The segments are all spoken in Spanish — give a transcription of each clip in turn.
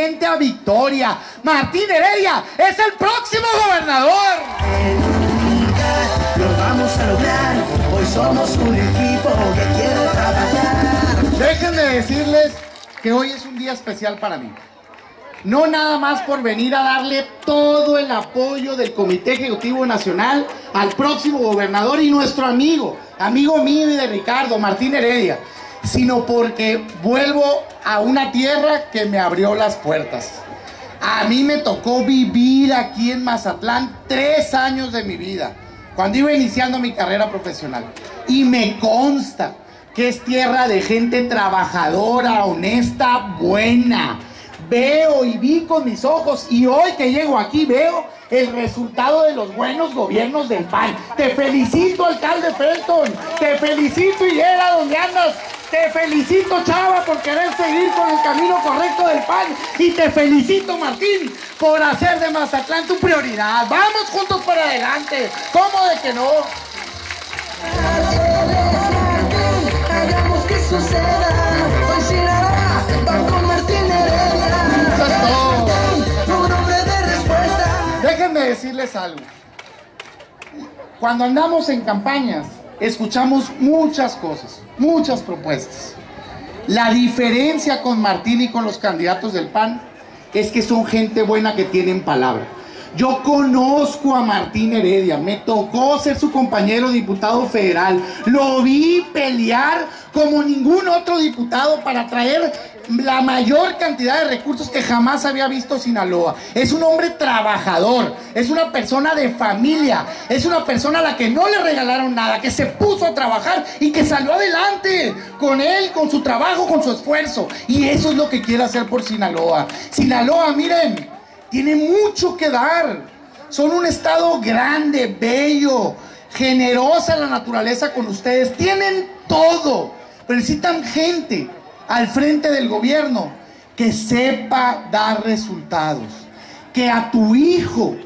a victoria. Martín Heredia es el próximo gobernador. Lo vamos a lograr. Hoy somos un equipo que quiere trabajar. Déjenme decirles que hoy es un día especial para mí. No nada más por venir a darle todo el apoyo del Comité Ejecutivo Nacional al próximo gobernador y nuestro amigo, amigo mío y de Ricardo, Martín Heredia, sino porque vuelvo a una tierra que me abrió las puertas. A mí me tocó vivir aquí en Mazatlán tres años de mi vida, cuando iba iniciando mi carrera profesional. Y me consta que es tierra de gente trabajadora, honesta, buena. Veo y vi con mis ojos y hoy que llego aquí veo el resultado de los buenos gobiernos del PAN. Te felicito, alcalde Felton. Te felicito, Higuera, donde andas te felicito, Chava, por querer seguir con el camino correcto del PAN. Y te felicito, Martín, por hacer de Mazatlán tu prioridad. Vamos juntos para adelante. ¿Cómo de que no? Hagamos que suceda. Martín Heredia. Déjenme decirles algo. Cuando andamos en campañas, escuchamos muchas cosas, muchas propuestas. La diferencia con Martín y con los candidatos del PAN es que son gente buena que tienen palabra. Yo conozco a Martín Heredia, me tocó ser su compañero diputado federal, lo vi pelear como ningún otro diputado para traer la mayor cantidad de recursos que jamás había visto Sinaloa. Es un hombre trabajador, es una persona de familia, es una persona a la que no le regalaron nada, que se puso a trabajar y que salió adelante con él, con su trabajo, con su esfuerzo. Y eso es lo que quiere hacer por Sinaloa. Sinaloa, miren, tiene mucho que dar. Son un estado grande, bello, generosa la naturaleza con ustedes. Tienen todo. Pero necesitan gente al frente del gobierno que sepa dar resultados. Que a tu hijo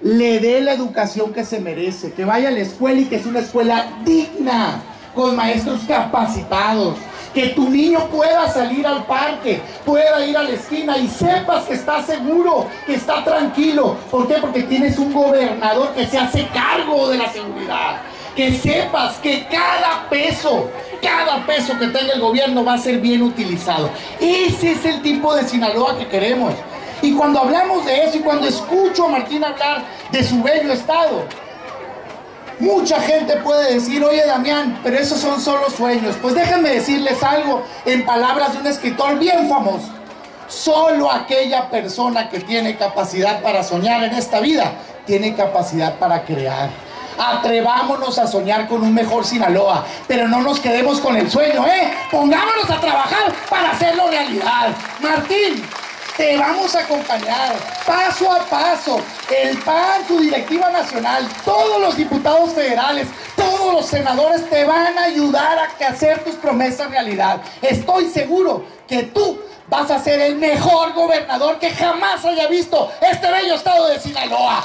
le dé la educación que se merece. Que vaya a la escuela y que es una escuela digna, con maestros capacitados. Que tu niño pueda salir al parque, pueda ir a la esquina y sepas que está seguro, que está tranquilo. ¿Por qué? Porque tienes un gobernador que se hace cargo de la seguridad. Que sepas que cada peso, cada peso que tenga el gobierno va a ser bien utilizado. Ese es el tipo de Sinaloa que queremos. Y cuando hablamos de eso y cuando escucho a Martín hablar de su bello estado, Mucha gente puede decir, oye Damián, pero esos son solo sueños. Pues déjenme decirles algo en palabras de un escritor bien famoso. Solo aquella persona que tiene capacidad para soñar en esta vida tiene capacidad para crear. Atrevámonos a soñar con un mejor Sinaloa, pero no nos quedemos con el sueño, ¿eh? Pongámonos a trabajar para hacerlo realidad. Martín, te vamos a acompañar paso a paso. El PAN, su directiva nacional, todos los diputados federales, todos los senadores te van a ayudar a hacer tus promesas realidad. Estoy seguro que tú vas a ser el mejor gobernador que jamás haya visto este bello estado de Sinaloa.